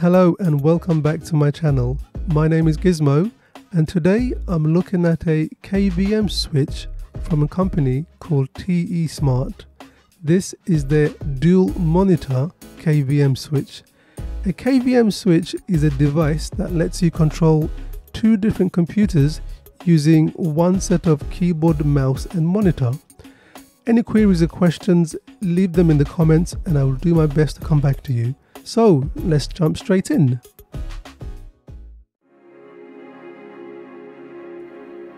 Hello and welcome back to my channel. My name is Gizmo and today I'm looking at a KVM switch from a company called TESmart. This is their dual monitor KVM switch. A KVM switch is a device that lets you control two different computers using one set of keyboard, mouse and monitor. Any queries or questions, leave them in the comments and I will do my best to come back to you. So let's jump straight in.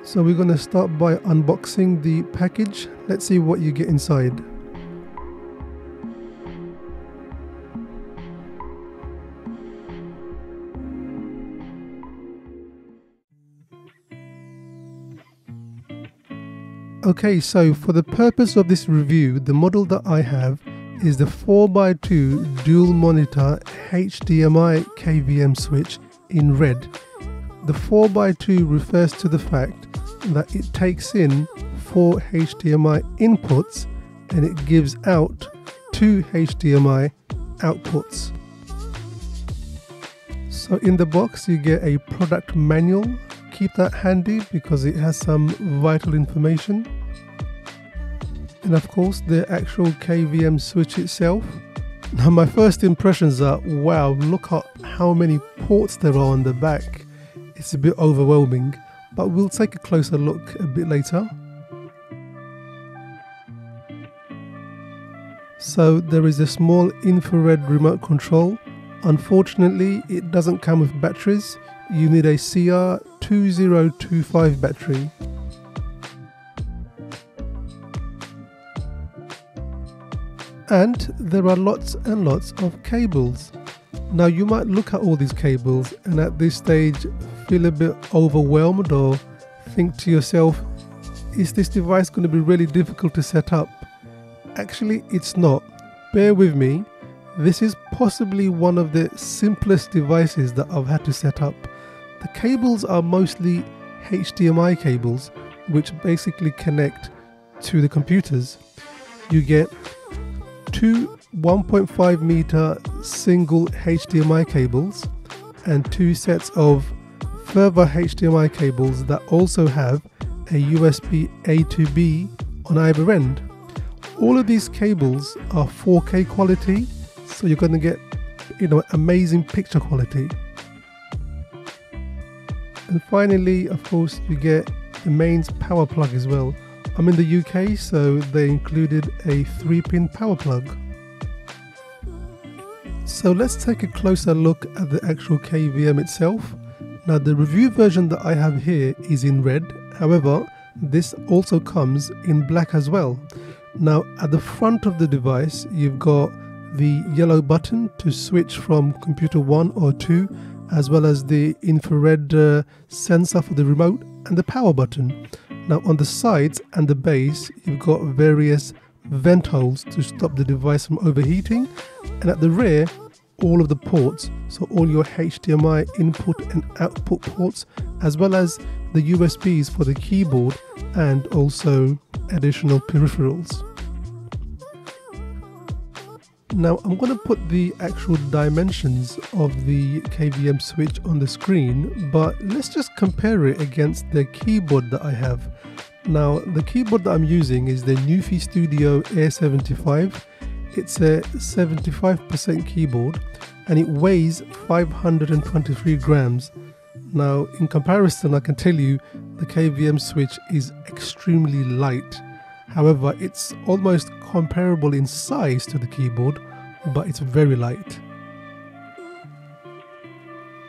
So we're going to start by unboxing the package. Let's see what you get inside. Okay, so for the purpose of this review, the model that I have is the 4x2 dual monitor HDMI KVM switch in red. The 4x2 refers to the fact that it takes in four HDMI inputs and it gives out two HDMI outputs. So in the box you get a product manual keep that handy because it has some vital information. And of course the actual KVM switch itself. Now my first impressions are, wow, look at how many ports there are on the back. It's a bit overwhelming, but we'll take a closer look a bit later. So there is a small infrared remote control. Unfortunately, it doesn't come with batteries. You need a CR2025 battery. And there are lots and lots of cables. Now you might look at all these cables and at this stage feel a bit overwhelmed or think to yourself, is this device going to be really difficult to set up? Actually, it's not. Bear with me. This is possibly one of the simplest devices that I've had to set up. The cables are mostly HDMI cables, which basically connect to the computers. You get two 1.5 meter single HDMI cables and two sets of further HDMI cables that also have a USB A to B on either end. All of these cables are 4K quality, so you're going to get you know amazing picture quality. And finally, of course, you get the mains power plug as well. I'm in the UK, so they included a 3-pin power plug. So let's take a closer look at the actual KVM itself. Now the review version that I have here is in red, however this also comes in black as well. Now at the front of the device you've got the yellow button to switch from computer 1 or 2 as well as the infrared uh, sensor for the remote and the power button. Now on the sides and the base you've got various vent holes to stop the device from overheating and at the rear all of the ports so all your HDMI input and output ports as well as the USBs for the keyboard and also additional peripherals. Now I'm going to put the actual dimensions of the KVM switch on the screen but let's just compare it against the keyboard that I have. Now the keyboard that I'm using is the NuPhy Studio Air 75. It's a 75% keyboard and it weighs 523 grams. Now in comparison I can tell you the KVM switch is extremely light. However it's almost comparable in size to the keyboard but it's very light.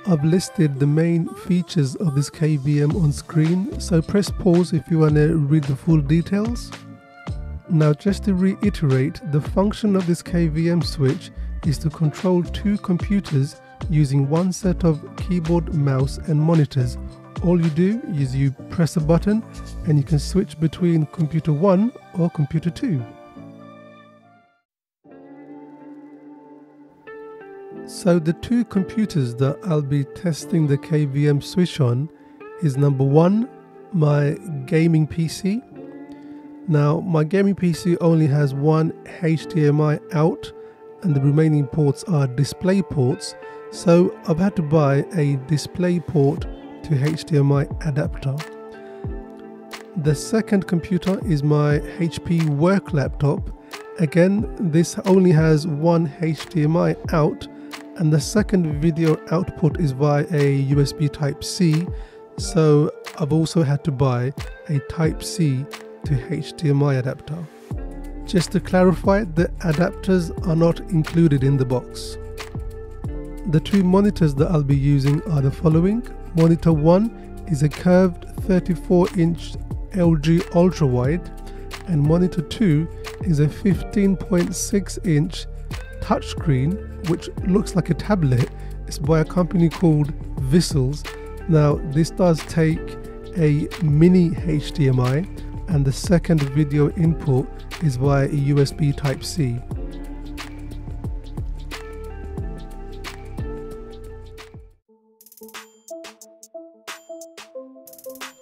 I've listed the main features of this KVM on screen, so press pause if you want to read the full details. Now just to reiterate, the function of this KVM switch is to control two computers using one set of keyboard, mouse and monitors. All you do is you press a button and you can switch between computer 1 or computer 2. So the two computers that I'll be testing the KVM switch on is number one, my gaming PC. Now my gaming PC only has one HDMI out and the remaining ports are display ports. So I've had to buy a DisplayPort to HDMI adapter. The second computer is my HP work laptop. Again, this only has one HDMI out and the second video output is via a USB Type-C so I've also had to buy a Type-C to HDMI adapter. Just to clarify, the adapters are not included in the box. The two monitors that I'll be using are the following. Monitor 1 is a curved 34 inch LG ultra wide and monitor 2 is a 15.6 inch touchscreen which looks like a tablet. It's by a company called Vissles. Now this does take a mini HDMI and the second video input is via a USB Type-C.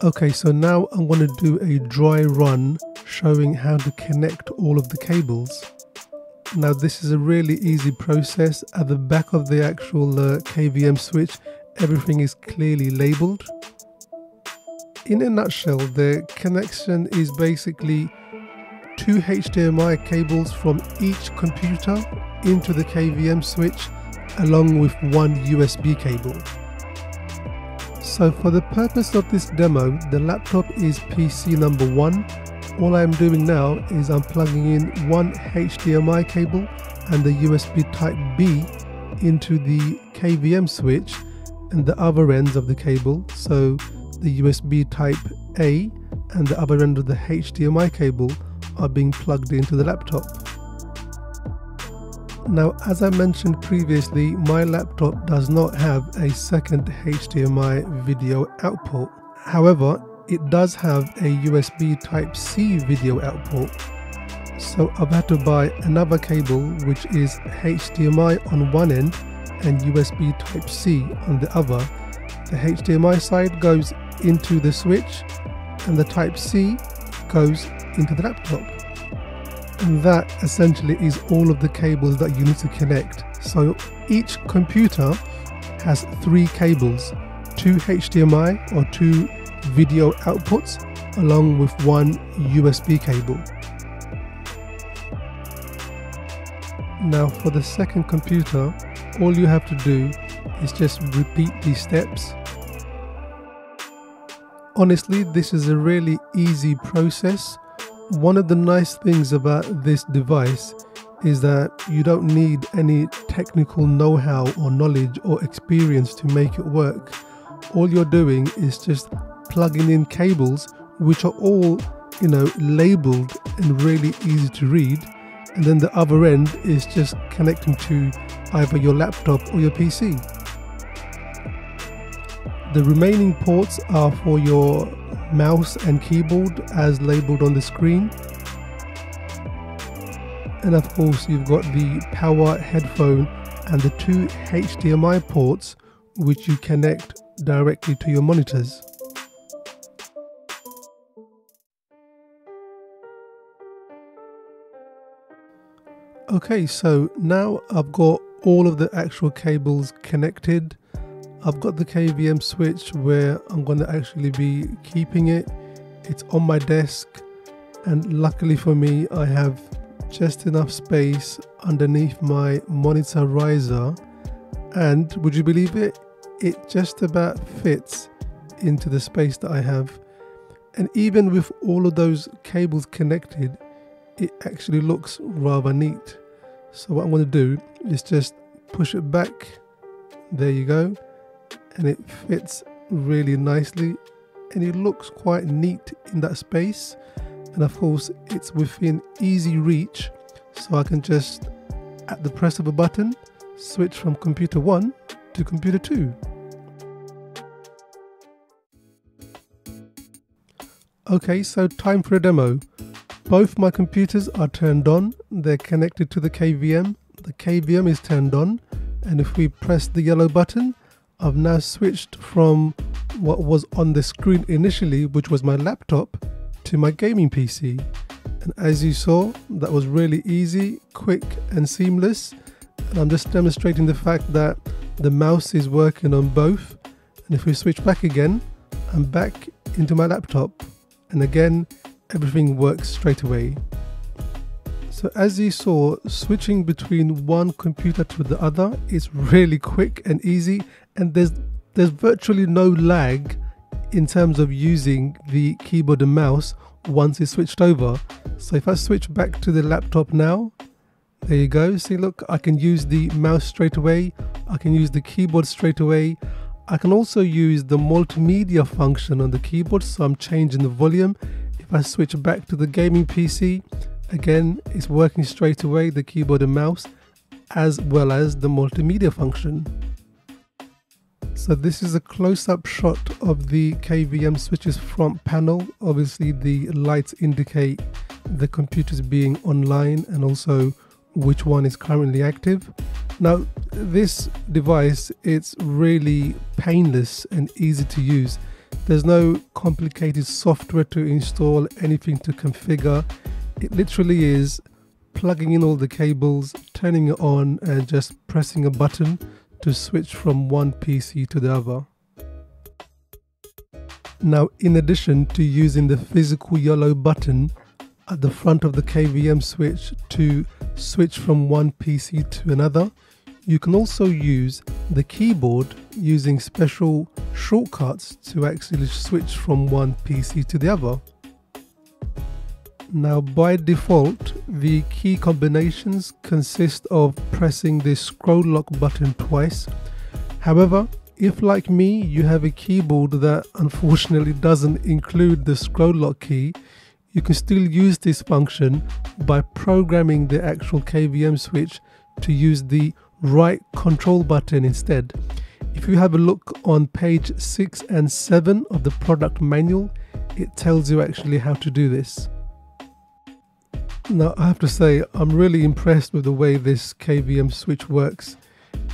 Okay, so now I'm going to do a dry run showing how to connect all of the cables. Now this is a really easy process. At the back of the actual uh, KVM switch, everything is clearly labeled. In a nutshell, the connection is basically two HDMI cables from each computer into the KVM switch along with one USB cable. So for the purpose of this demo, the laptop is PC number one. All I'm doing now is I'm plugging in one HDMI cable and the USB type B into the KVM switch and the other ends of the cable. So the USB type A and the other end of the HDMI cable are being plugged into the laptop. Now, as I mentioned previously, my laptop does not have a second HDMI video output. However, it does have a USB Type-C video output. So I've had to buy another cable which is HDMI on one end and USB Type-C on the other. The HDMI side goes into the switch and the Type-C goes into the laptop. And that essentially is all of the cables that you need to connect. So each computer has three cables, two HDMI or two video outputs along with one USB cable. Now for the second computer, all you have to do is just repeat these steps. Honestly, this is a really easy process one of the nice things about this device is that you don't need any technical know-how or knowledge or experience to make it work. All you're doing is just plugging in cables which are all, you know, labeled and really easy to read. And then the other end is just connecting to either your laptop or your PC. The remaining ports are for your mouse and keyboard as labeled on the screen. And of course you've got the power headphone and the two HDMI ports which you connect directly to your monitors. Okay, so now I've got all of the actual cables connected I've got the KVM switch where I'm going to actually be keeping it. It's on my desk and luckily for me I have just enough space underneath my monitor riser. And would you believe it? It just about fits into the space that I have. And even with all of those cables connected it actually looks rather neat. So what I'm going to do is just push it back. There you go and it fits really nicely and it looks quite neat in that space and of course it's within easy reach so I can just at the press of a button switch from computer 1 to computer 2. Okay so time for a demo. Both my computers are turned on, they're connected to the KVM, the KVM is turned on and if we press the yellow button I've now switched from what was on the screen initially, which was my laptop, to my gaming PC. And as you saw, that was really easy, quick and seamless. And I'm just demonstrating the fact that the mouse is working on both and if we switch back again I'm back into my laptop and again everything works straight away. So as you saw, switching between one computer to the other is really quick and easy and there's there's virtually no lag in terms of using the keyboard and mouse once it's switched over. So if I switch back to the laptop now, there you go. See, look, I can use the mouse straight away. I can use the keyboard straight away. I can also use the multimedia function on the keyboard. So I'm changing the volume. If I switch back to the gaming PC, again, it's working straight away, the keyboard and mouse, as well as the multimedia function. So this is a close-up shot of the KVM switch's front panel. Obviously the lights indicate the computer's being online and also which one is currently active. Now this device it's really painless and easy to use. There's no complicated software to install, anything to configure. It literally is plugging in all the cables, turning it on and just pressing a button to switch from one PC to the other. Now in addition to using the physical yellow button at the front of the KVM switch to switch from one PC to another, you can also use the keyboard using special shortcuts to actually switch from one PC to the other. Now by default, the key combinations consist of pressing the scroll lock button twice. However, if like me you have a keyboard that unfortunately doesn't include the scroll lock key, you can still use this function by programming the actual KVM switch to use the right control button instead. If you have a look on page 6 and 7 of the product manual, it tells you actually how to do this. Now I have to say I'm really impressed with the way this KVM switch works.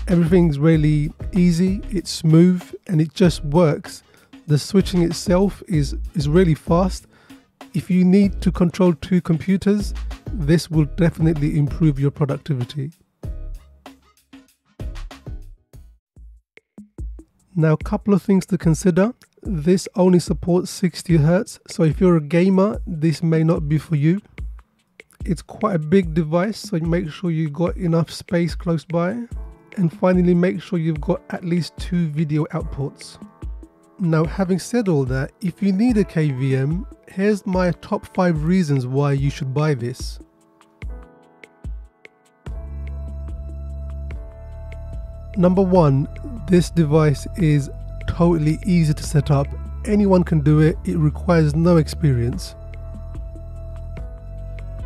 Everything's really easy, it's smooth and it just works. The switching itself is, is really fast. If you need to control two computers, this will definitely improve your productivity. Now a couple of things to consider. This only supports 60 Hz, so if you're a gamer, this may not be for you it's quite a big device so make sure you've got enough space close by. And finally make sure you've got at least two video outputs. Now having said all that if you need a kvm here's my top five reasons why you should buy this. Number one this device is totally easy to set up. Anyone can do it. It requires no experience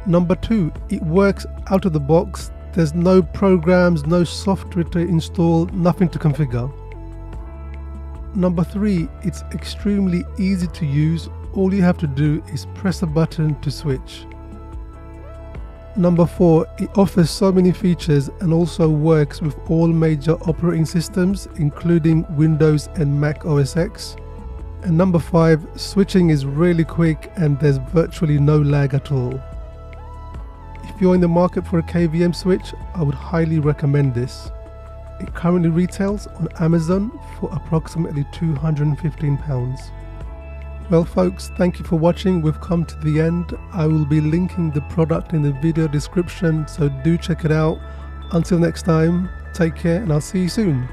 Number two, it works out of the box. There's no programs, no software to install, nothing to configure. Number three, it's extremely easy to use. All you have to do is press a button to switch. Number four, it offers so many features and also works with all major operating systems, including Windows and Mac OS X. And number five, switching is really quick and there's virtually no lag at all. If you're in the market for a KVM switch, I would highly recommend this. It currently retails on Amazon for approximately £215. Well folks, thank you for watching. We've come to the end. I will be linking the product in the video description, so do check it out. Until next time, take care and I'll see you soon.